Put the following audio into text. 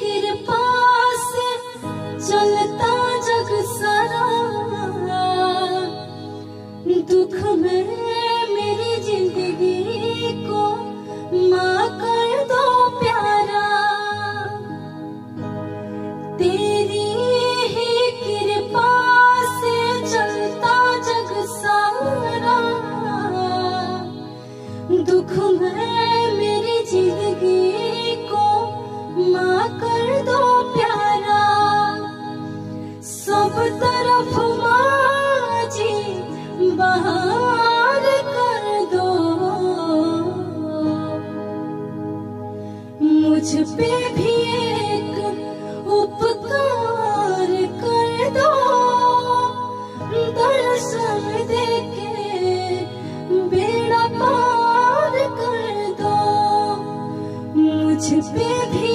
कृपा से चलता जग सारा। दुख मेरी ज़िंदगी को माँ कर दो प्यारा। तेरी कृपा से चलता जग सारा। दुख में मुझ पे भी एक उपकार कर दो। दर्शन देके बेड़ा पार कर दो। मुझ पे भी